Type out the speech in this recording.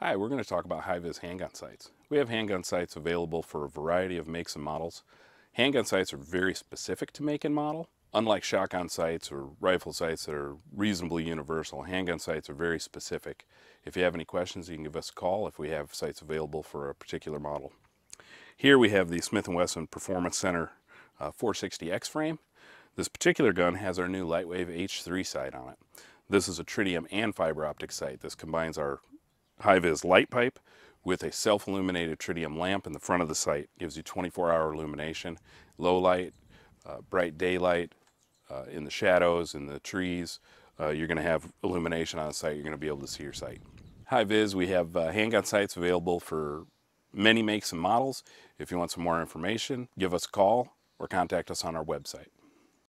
Hi, we're going to talk about HIVIZ handgun sights. We have handgun sights available for a variety of makes and models. Handgun sights are very specific to make and model. Unlike shotgun sights or rifle sights that are reasonably universal, handgun sights are very specific. If you have any questions, you can give us a call if we have sights available for a particular model. Here we have the Smith & Wesson Performance Center uh, 460X frame. This particular gun has our new LiteWave H3 sight on it. This is a tritium and fiber optic sight. This combines our HIVIZ light pipe with a self-illuminated tritium lamp in the front of the sight. Gives you 24-hour illumination, low light, uh, bright daylight, uh, in the shadows, in the trees. Uh, you're going to have illumination on sight. You're going to be able to see your sight. HIVIZ, we have uh, handgun sights available for many makes and models. If you want some more information, give us a call or contact us on our website.